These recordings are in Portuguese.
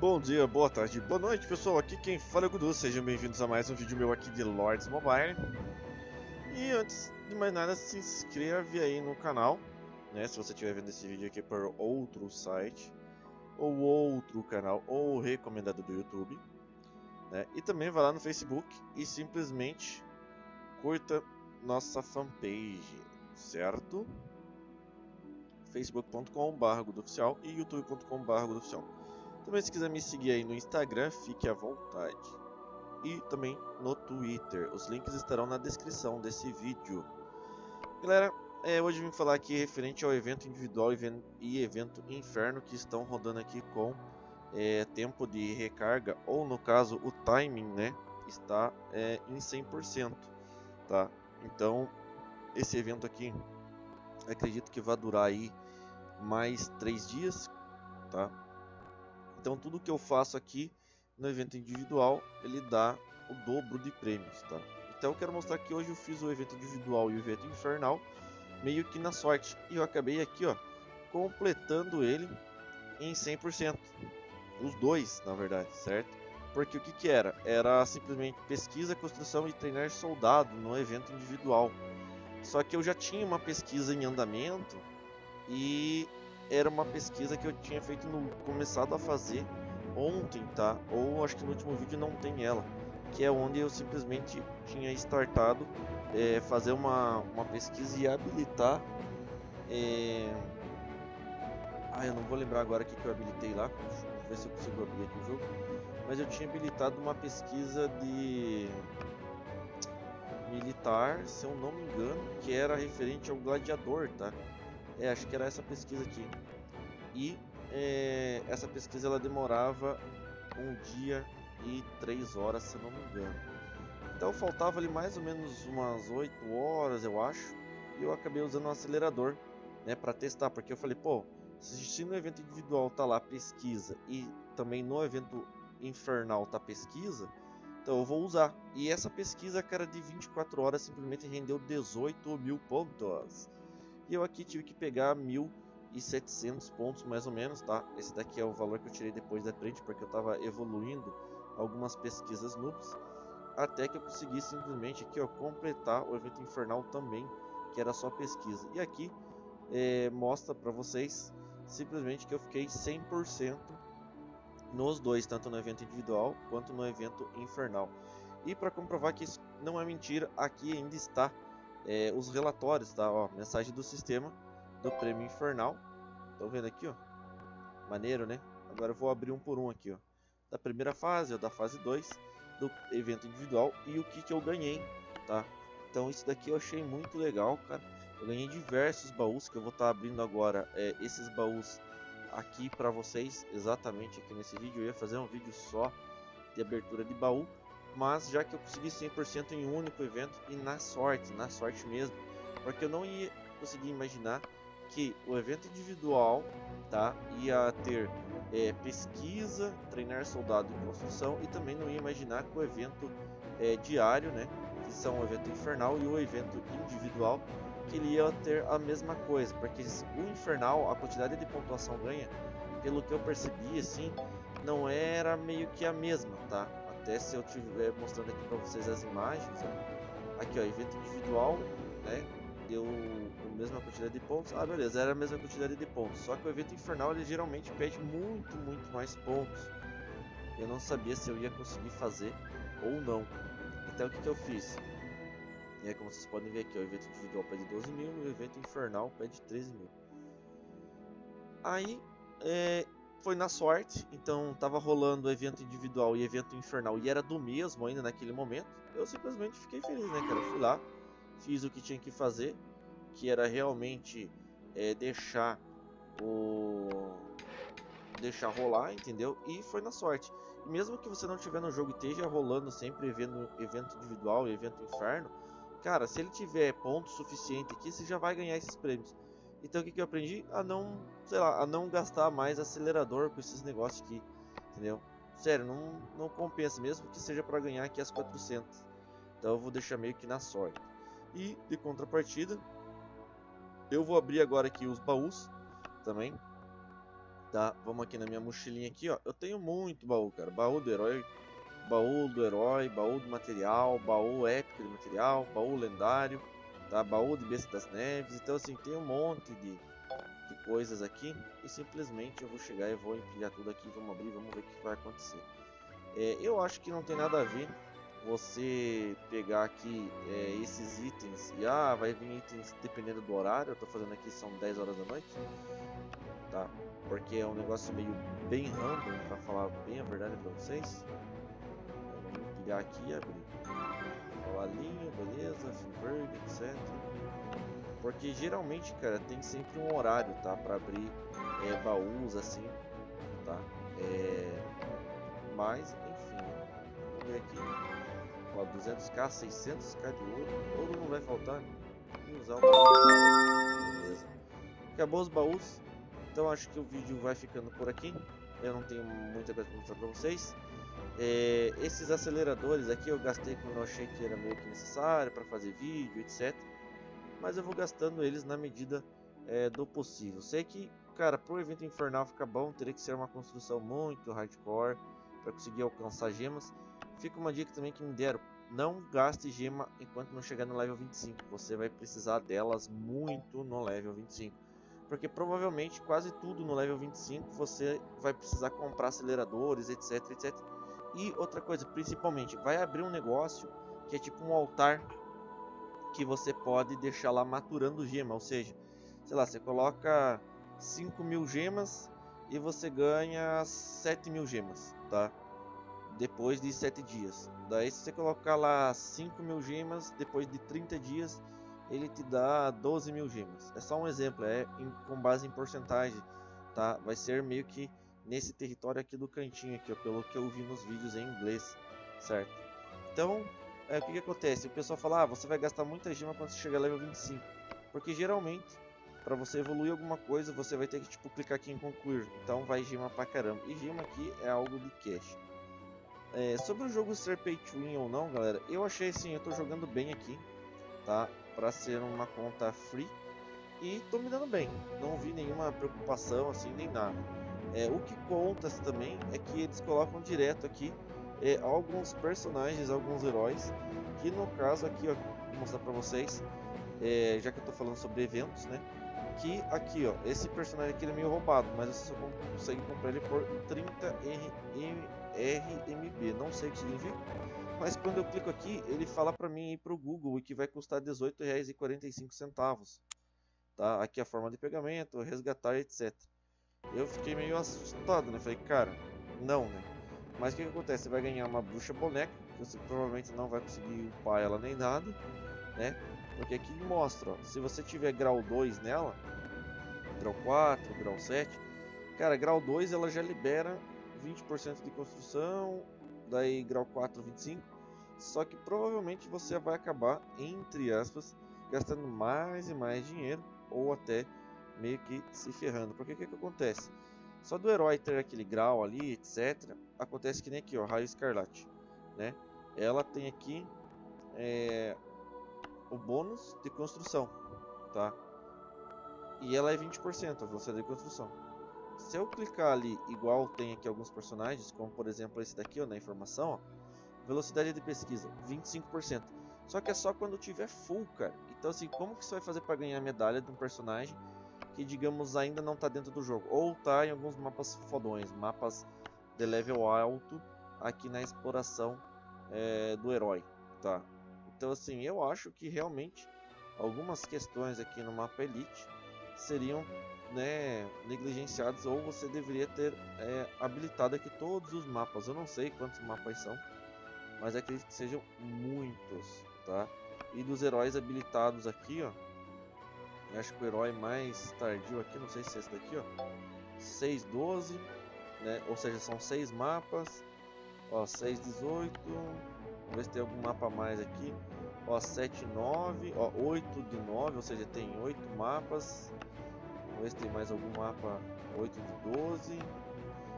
Bom dia, boa tarde, boa noite pessoal, aqui quem fala é o Gudu, sejam bem-vindos a mais um vídeo meu aqui de Lords Mobile. E antes de mais nada, se inscreve aí no canal, né, se você estiver vendo esse vídeo aqui por outro site Ou outro canal, ou recomendado do YouTube né, E também vai lá no Facebook e simplesmente curta nossa fanpage, certo? facebook.com.br e youtube.com.br. Também se quiser me seguir aí no Instagram, fique à vontade. E também no Twitter. Os links estarão na descrição desse vídeo. Galera, é, hoje vim falar aqui referente ao evento individual e evento inferno que estão rodando aqui com é, tempo de recarga ou no caso o timing, né, está é, em 100%, tá? Então esse evento aqui acredito que vai durar aí mais três dias, tá? Então tudo que eu faço aqui no evento individual, ele dá o dobro de prêmios, tá? Então eu quero mostrar que hoje eu fiz o evento individual e o evento infernal meio que na sorte. E eu acabei aqui, ó, completando ele em 100%. Os dois, na verdade, certo? Porque o que que era? Era simplesmente pesquisa, construção e treinar soldado no evento individual. Só que eu já tinha uma pesquisa em andamento e era uma pesquisa que eu tinha feito no começado a fazer ontem, tá? Ou acho que no último vídeo não tem ela, que é onde eu simplesmente tinha startado é, fazer uma, uma pesquisa e habilitar. É... Ah, eu não vou lembrar agora o que, que eu habilitei lá. Deixa eu ver se eu consigo abrir aqui o jogo. Mas eu tinha habilitado uma pesquisa de militar, se eu não me engano, que era referente ao gladiador, tá? É, acho que era essa pesquisa aqui. E é, essa pesquisa ela demorava um dia e três horas, se não me engano. Então faltava ali mais ou menos umas 8 horas, eu acho. E eu acabei usando um acelerador, né, para testar, porque eu falei, pô, se no evento individual tá lá pesquisa e também no evento infernal tá pesquisa, então eu vou usar. E essa pesquisa, cara, de 24 horas simplesmente rendeu 18 mil pontos. E eu aqui tive que pegar 1.700 pontos mais ou menos, tá? Esse daqui é o valor que eu tirei depois da trade, porque eu estava evoluindo algumas pesquisas noobs. Até que eu consegui simplesmente aqui, ó, completar o evento infernal também, que era só pesquisa. E aqui é, mostra para vocês simplesmente que eu fiquei 100% nos dois, tanto no evento individual quanto no evento infernal. E para comprovar que isso não é mentira, aqui ainda está é, os relatórios, tá? Ó, mensagem do sistema do prêmio infernal. Estão vendo aqui, ó? Maneiro, né? Agora eu vou abrir um por um aqui, ó. Da primeira fase, ou da fase 2, do evento individual e o que, que eu ganhei, tá? Então isso daqui eu achei muito legal, cara. Eu ganhei diversos baús que eu vou estar tá abrindo agora. É, esses baús aqui para vocês exatamente aqui nesse vídeo. Eu ia fazer um vídeo só de abertura de baú, mas já que eu consegui 100% em um único evento e na sorte, na sorte mesmo, porque eu não ia conseguir imaginar que o evento individual tá, ia ter é, pesquisa, treinar soldado em construção e também não ia imaginar que o evento é, diário, né, que são o evento infernal e o evento individual que ele ia ter a mesma coisa, porque o infernal, a quantidade de pontuação ganha, pelo que eu percebi, assim, não era meio que a mesma, tá? Até se eu estiver mostrando aqui para vocês as imagens, ó. aqui ó, evento individual, né? Deu a mesma quantidade de pontos. Ah, beleza, era a mesma quantidade de pontos. Só que o evento infernal ele geralmente pede muito, muito mais pontos. Eu não sabia se eu ia conseguir fazer ou não. Então o que, que eu fiz? E aí, como vocês podem ver aqui, o evento individual pede 12 mil o evento infernal pede 13 mil. Aí, é, foi na sorte, então tava rolando evento individual e evento infernal e era do mesmo ainda naquele momento. Eu simplesmente fiquei feliz, né, cara? Fui lá, fiz o que tinha que fazer, que era realmente é, deixar o deixar rolar, entendeu? E foi na sorte. E mesmo que você não estiver no jogo e esteja rolando sempre evento, evento individual e evento inferno, cara, se ele tiver ponto suficiente aqui, você já vai ganhar esses prêmios. Então o que, que eu aprendi? A não, sei lá, a não gastar mais acelerador com esses negócios aqui, entendeu? Sério, não, não compensa, mesmo que seja para ganhar aqui as 400. Então eu vou deixar meio que na sorte. E de contrapartida, eu vou abrir agora aqui os baús também. Tá, vamos aqui na minha mochilinha aqui, ó. Eu tenho muito baú, cara. Baú do herói, baú do herói, baú do material, baú épico de material, baú lendário, tá? Baú de besta das neves. Então assim, tem um monte de, de coisas aqui e simplesmente eu vou chegar e vou empilhar tudo aqui, vamos abrir, vamos ver o que vai acontecer. É, eu acho que não tem nada a ver você pegar aqui é, esses itens e ah, vai vir itens dependendo do horário. Eu tô fazendo aqui são 10 horas da noite, tá? Porque é um negócio meio bem random, para falar bem a verdade para vocês. Vamos empilhar aqui e abrir. Cavalinho, beleza, Filberg, etc. Porque geralmente, cara, tem sempre um horário, tá? Para abrir é, baús assim, tá? É... Mas, enfim, vamos ver aqui. Ó, 200k, 600k de ouro, ouro não vai faltar. Vou usar o baú. Beleza. Acabou os baús. Então acho que o vídeo vai ficando por aqui. Eu não tenho muita coisa para mostrar para vocês. É, esses aceleradores aqui eu gastei quando eu achei que era meio que necessário para fazer vídeo, etc. Mas eu vou gastando eles na medida é, do possível. Sei que, cara, para o evento infernal ficar bom, teria que ser uma construção muito hardcore para conseguir alcançar gemas. Fica uma dica também que me deram. Não gaste gema enquanto não chegar no level 25. Você vai precisar delas muito no level 25. Porque provavelmente quase tudo no level 25 você vai precisar comprar aceleradores, etc, etc. E outra coisa, principalmente, vai abrir um negócio que é tipo um altar que você pode deixar lá maturando gema. Ou seja, sei lá, você coloca 5 mil gemas e você ganha 7 mil gemas, tá? Depois de 7 dias. Daí se você colocar lá 5 mil gemas, depois de 30 dias, ele te dá 12 mil gemas. É só um exemplo, é em, com base em porcentagem, tá? Vai ser meio que nesse território aqui do cantinho aqui, ó, pelo que eu vi nos vídeos em inglês, certo? Então, é, o que, que acontece? O pessoal fala, ah, você vai gastar muita gema quando você chegar level 25, porque geralmente, para você evoluir alguma coisa, você vai ter que tipo clicar aqui em concluir, então vai gema pra caramba, e gema aqui é algo de cash. É, sobre o jogo ser pay to win ou não, galera, eu achei assim, eu tô jogando bem aqui, tá? Pra ser uma conta free, e tô me dando bem, não vi nenhuma preocupação assim, nem nada. É, o que conta também é que eles colocam direto aqui é, alguns personagens, alguns heróis, que no caso aqui, ó, vou mostrar pra vocês, é, já que eu tô falando sobre eventos, né? Que aqui, ó, esse personagem aqui é meio roubado, mas você só consegue comprar ele por 30 RMB, não sei o que significa, mas quando eu clico aqui, ele fala pra mim ir pro Google e que vai custar R$18,45, tá? Aqui a forma de pegamento, resgatar, etc. Eu fiquei meio assustado, né? Falei, cara, não, né? Mas o que, que acontece? Você vai ganhar uma bruxa boneca, você provavelmente não vai conseguir upar ela nem nada, né? Porque aqui mostra, ó, se você tiver grau 2 nela, grau 4, grau 7, cara, grau 2 ela já libera 20% de construção, daí grau 4, 25, só que provavelmente você vai acabar, entre aspas, gastando mais e mais dinheiro, ou até meio que se ferrando. Porque o que, que acontece? Só do herói ter aquele grau ali, etc. Acontece que nem aqui, ó, Raio Escarlate, né? Ela tem aqui é, o bônus de construção, tá? E ela é 20% a velocidade de construção. Se eu clicar ali, igual tem aqui alguns personagens, como por exemplo esse daqui, ó, na informação, ó, velocidade de pesquisa, 25%. Só que é só quando tiver full, cara. Então assim, como que você vai fazer para ganhar medalha de um personagem que digamos ainda não está dentro do jogo ou está em alguns mapas fodões, mapas de level alto aqui na exploração é, do herói, tá? Então assim, eu acho que realmente algumas questões aqui no mapa Elite seriam né, negligenciadas ou você deveria ter é, habilitado aqui todos os mapas. Eu não sei quantos mapas são, mas acredito que sejam muitos, tá? E dos heróis habilitados aqui, ó, eu acho que o herói mais tardio aqui, não sei se é esse daqui, ó. 612, né? Ou seja, são 6 mapas. Ó, 618. Vamos ver se tem algum mapa a mais aqui. Ó, 79, ó, 8 de 9, ou seja, tem 8 mapas. Vamos ver se tem mais algum mapa 8 de 12.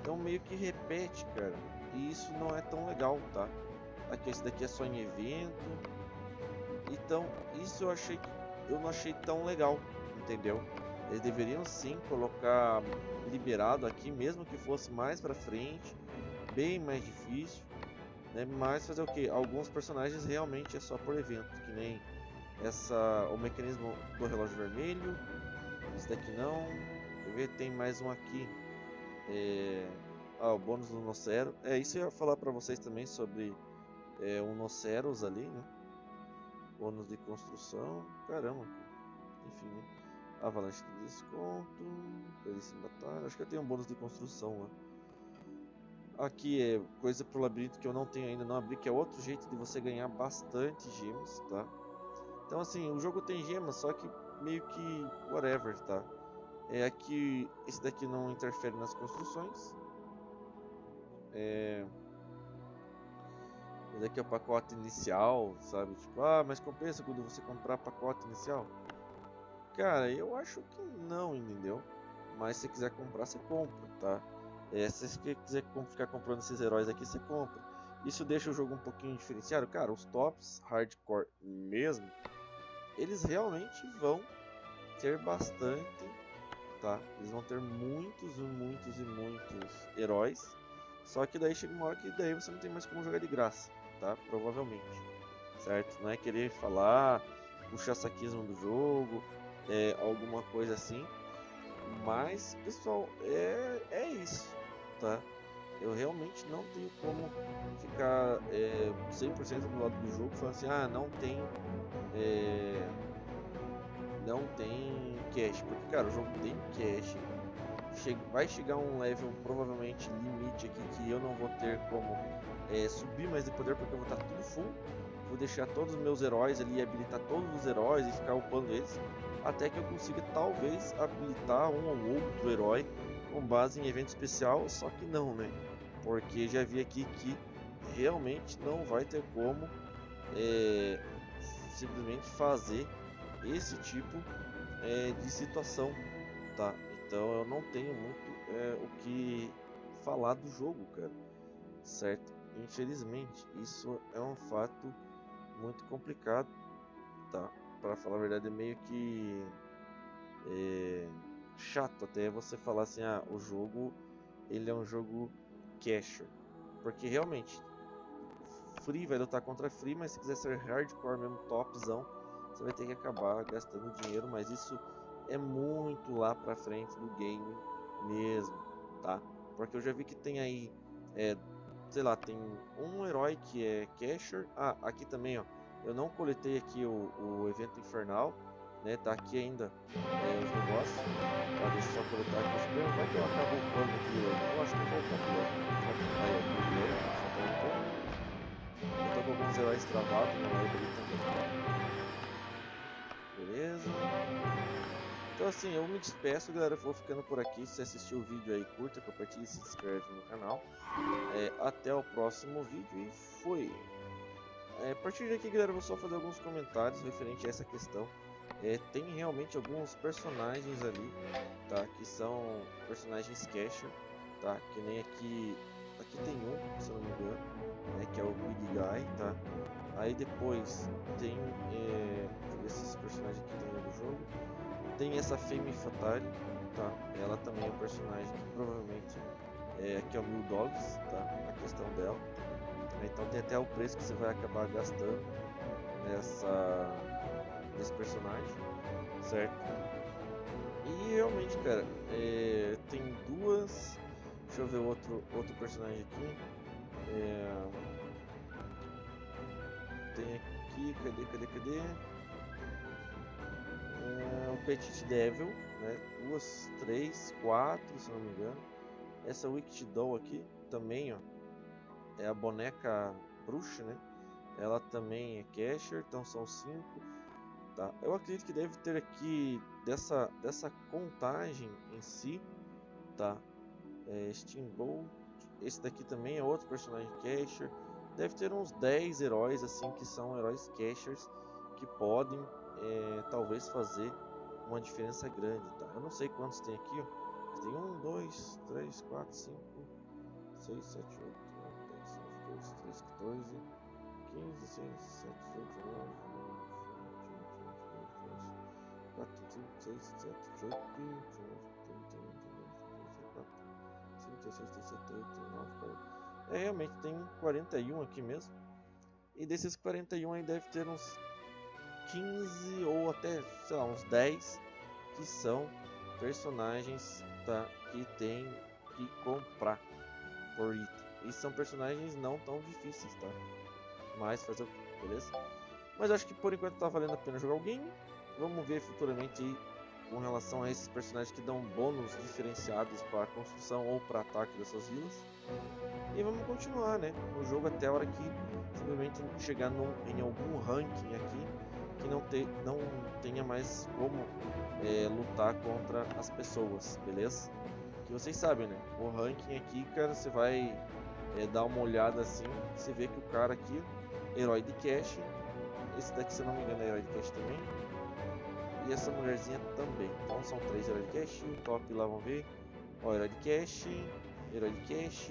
Então meio que repete, cara. E isso não é tão legal, tá? Aqui esse daqui é só em evento. Então, isso eu achei que eu não achei tão legal, entendeu? Eles deveriam sim colocar liberado aqui, mesmo que fosse mais pra frente, bem mais difícil. Né? Mas fazer o que? Alguns personagens realmente é só por evento, que nem essa, o mecanismo do relógio vermelho. Esse daqui não. Quer ver? Tem mais um aqui. É... Ah, o bônus do Nocero. É, isso eu ia falar pra vocês também sobre é, o Noceros ali, né? Bônus de construção. Caramba. Enfim, né? Avalanche de desconto. Perícia em batalha. Acho que eu tenho um bônus de construção lá. Aqui é coisa pro labirinto que eu não tenho ainda, não abri, que é outro jeito de você ganhar bastante gemas, tá? Então assim, o jogo tem gemas, só que meio que whatever, tá? É aqui, esse daqui não interfere nas construções. É... Esse daqui é o pacote inicial, sabe? Tipo, ah, mas compensa quando você comprar pacote inicial? Cara, eu acho que não, entendeu? Mas se quiser comprar, você compra, tá? É, se você quiser ficar comprando esses heróis aqui, você compra. Isso deixa o jogo um pouquinho diferenciado. Cara, os tops hardcore mesmo, eles realmente vão ter bastante, tá? Eles vão ter muitos e muitos e muitos heróis. Só que daí chega uma hora que daí você não tem mais como jogar de graça, tá? Provavelmente, certo? Não é querer falar, puxar saquismo do jogo, é, alguma coisa assim. Mas, pessoal, é, é isso, tá? Eu realmente não tenho como ficar é, 100% do lado do jogo falando assim, ah, não tem é, não tem cash, porque cara, o jogo tem cash, vai chegar um level provavelmente limite aqui que eu não vou ter como é, subir mais de poder porque eu vou estar tudo full, vou deixar todos os meus heróis ali, habilitar todos os heróis e ficar upando eles, até que eu consiga talvez habilitar um ou outro herói com base em evento especial, só que não, né? Porque já vi aqui que realmente não vai ter como é, simplesmente fazer esse tipo é, de situação, tá? Então eu não tenho muito é, o que falar do jogo, cara, certo? Infelizmente, isso é um fato muito complicado, tá? Para falar a verdade, é meio que é, chato até você falar assim, ah, o jogo ele é um jogo casher, porque realmente free vai lutar contra free, mas se quiser ser hardcore mesmo topzão, você vai ter que acabar gastando dinheiro, mas isso é muito lá pra frente do game mesmo, tá? Porque eu já vi que tem aí, é, sei lá, tem um herói que é casher, ah, aqui também, ó, eu não coletei aqui o, o evento infernal, né? Tá aqui ainda é, os negócios. Tá, deixa eu só coletar aqui os prêmios. Vai que eu acabo upando aqui. Eu acho que eu vou aqui, ó. Aí, ó, primeiro. Eu tô com alguns heróis travados live ali também. Então assim, eu me despeço, galera. Vou ficando por aqui. Se assistiu o vídeo aí, curta, compartilha se inscreve no canal. É, até o próximo vídeo e fui! É, a partir daqui, galera, eu vou só fazer alguns comentários referente a essa questão é, tem realmente alguns personagens ali, tá? Que são personagens casher, tá? Que nem aqui, aqui tem um, se eu não me engano, né? Que é o Big Guy, tá? Aí depois tem, é, deixa eu ver se esse personagem aqui tem no jogo. Tem essa Femme Fatale, tá? Ela também é um personagem que provavelmente é, que é o Mil Dogs, tá? A questão dela. Então tem até o preço que você vai acabar gastando nessa desse personagem, certo? E realmente, cara, é, tem duas. Deixa eu ver outro, outro personagem aqui. É, tem aqui, cadê, cadê, cadê? É, o Petit Devil, né? Duas, três, quatro, se não me engano. Essa Wicked Doll aqui também, ó. É a boneca bruxa, né? Ela também é Casher, então são cinco. Tá? Eu acredito que deve ter aqui dessa, dessa contagem em si, tá? É, Steamboat, esse daqui também é outro personagem Casher. Deve ter uns 10 heróis assim que são heróis Cashers que podem é, talvez fazer uma diferença grande, tá? Eu não sei quantos tem aqui, ó. Tem 1, 2, 3, 4, 5, 6, 7, 8, 9, 10, 11, 12, 13, 14, 15, 16, 17, 18, 19, 20, 21, 22, 23, 24, 5, 6, 7, 8, 9, 5, 6, 7, 8, 9, 40. É, realmente tem 41 aqui mesmo. E desses 41 aí deve ter uns 15 ou até, sei lá, uns 10 que são personagens tá, que tem que comprar por item. E são personagens não tão difíceis, tá? Mas fazer o que, beleza? Mas acho que por enquanto tá valendo a pena jogar o game. Vamos ver futuramente com relação a esses personagens que dão bônus diferenciados para construção ou para ataque dessas vilas. E vamos continuar, né, no jogo até a hora que simplesmente chegar num, em algum ranking aqui que não, te, não tenha mais como é, lutar contra as pessoas, beleza? Que vocês sabem, né? O ranking aqui, cara, você vai é, dar uma olhada assim, você vê que o cara aqui, herói de cash, esse daqui, se não me engano, é herói de cash também. Essa mulherzinha também. Então são três heróis de cash. O top lá, vamos ver. Ó, herói de cash, herói de cash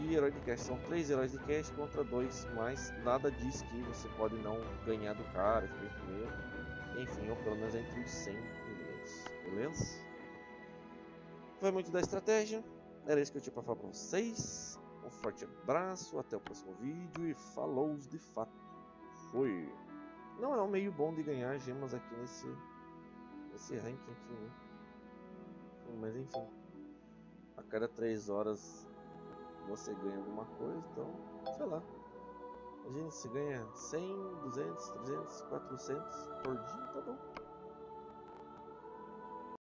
e herói de cash. São três heróis de cash contra dois, mas nada diz que você pode não ganhar do cara, ficar primeiro. Enfim, ou pelo menos entre os 100 primeiros, beleza? Foi muito da estratégia. Era isso que eu tinha para falar para vocês. Um forte abraço, até o próximo vídeo e falou de fato. Foi. Não é um meio bom de ganhar gemas aqui nesse, nesse ranking aqui, né? Mas enfim. A cada 3 horas você ganha alguma coisa, então, sei lá. A gente se ganha 100, 200, 300, 400 por dia, tá bom.